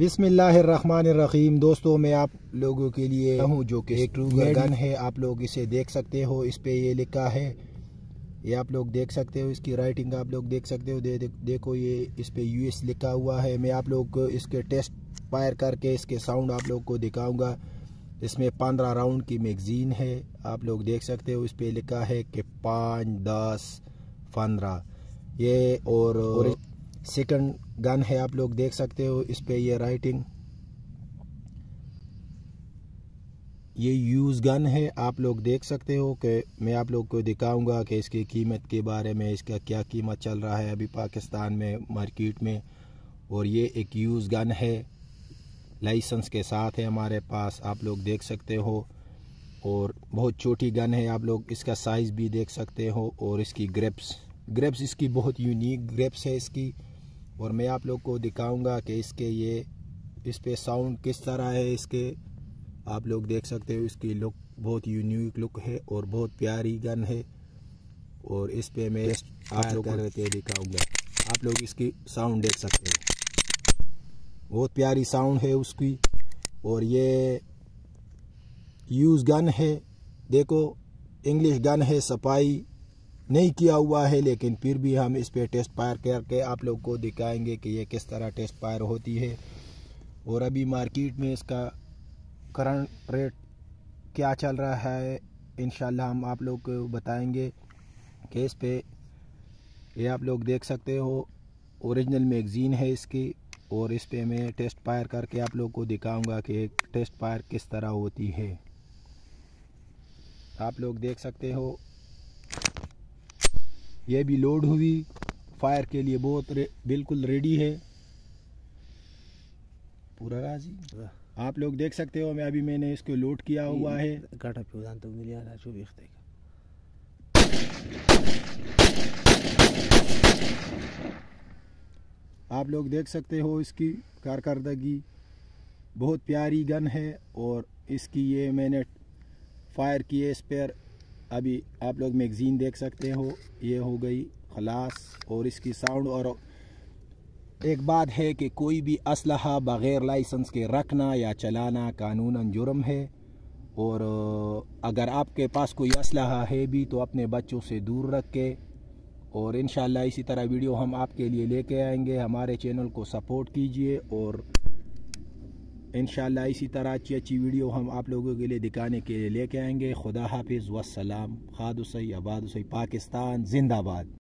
बिस्मिल्लाहिर्रहमानिर्रहीम। दोस्तों मैं आप लोगों के लिए हूँ जो कि एक ट्रूगर गन है आप लोग इसे देख सकते हो इस पे ये लिखा है। ये आप लोग देख सकते हो इसकी राइटिंग आप लोग देख सकते हो। दे, दे, देखो ये इस पे यूएस लिखा हुआ है। मैं आप लोग को इसके टेस्ट फायर करके इसके साउंड आप लोग को दिखाऊँगा। इसमें पंद्रह राउंड की मैगजीन है। आप लोग देख सकते हो इस पे लिखा है कि पाँच दस पंद्रह। ये और, और सेकंड गन है, आप लोग देख सकते हो, इस पे ये राइटिंग ये यूज़ गन है, आप लोग देख सकते हो कि मैं आप लोग को दिखाऊँगा कि इसकी कीमत के बारे में, इसका क्या कीमत चल रहा है अभी पाकिस्तान में मार्केट में। और ये एक यूज़ गन है लाइसेंस के साथ है हमारे पास, आप लोग देख सकते हो। और बहुत छोटी गन है, आप लोग इसका साइज़ भी देख सकते हो, और इसकी ग्रेप्स ग्रेप्स इसकी बहुत यूनिक ग्रेप्स है इसकी। और मैं आप लोग को दिखाऊँगा कि इसके ये इस पे साउंड किस तरह है इसके। आप लोग देख सकते हो इसकी लुक बहुत यूनिक लुक है और बहुत प्यारी गन है। और इस पे मैं आप लोग दिखाऊँगा। आप लोग इसकी साउंड देख सकते हो। बहुत प्यारी साउंड है उसकी। और ये यूज़ गन है। देखो इंग्लिश गन है सफ़ाई। नहीं किया हुआ है, लेकिन फिर भी हम इस पर टेस्ट फायर करके आप लोग को दिखाएँगे कि ये किस तरह टेस्ट फायर होती है। और अभी मार्केट में इसका करंट रेट क्या चल रहा है इन हम आप लोग को बताएँगे कि इस पर ये आप लोग देख सकते हो ओरिजिनल मैगज़ीन है इसकी। और इस पर मैं टेस्ट फायर करके आप लोग को दिखाऊँगा कि टेस्ट फायर किस तरह होती है। आप लोग देख सकते हो ये भी लोड हुई। फायर के लिए बहुत रे, बिल्कुल रेडी है। पूरा राज़ी? आप लोग देख सकते हो मैं अभी मैंने इसको लोड किया हुआ है। आप लोग देख सकते हो इसकी कारकर्दगी। बहुत प्यारी गन है और इसकी ये मैंने फायर किए स्पेयर अभी आप लोग मैगज़ीन देख सकते हो, ये हो गई खलास, और इसकी साउंड और एक बात है कि कोई भी असलहा बग़ैर लाइसेंस के रखना या चलाना कानून जुर्म है, और अगर आपके पास कोई असलहा है भी तो अपने बच्चों से दूर रख के और इन इसी तरह वीडियो हम आपके लिए लेके आएँगे। हमारे चैनल को सपोर्ट कीजिए, और इन इसी तरह अच्छी अच्छी वीडियो हम आप लोगों के लिए दिखाने के लिए लेके आएँगे। खुदा हाफिज़ वसलाम खाद सही आबाद सही पाकिस्तान, जिंदाबाद।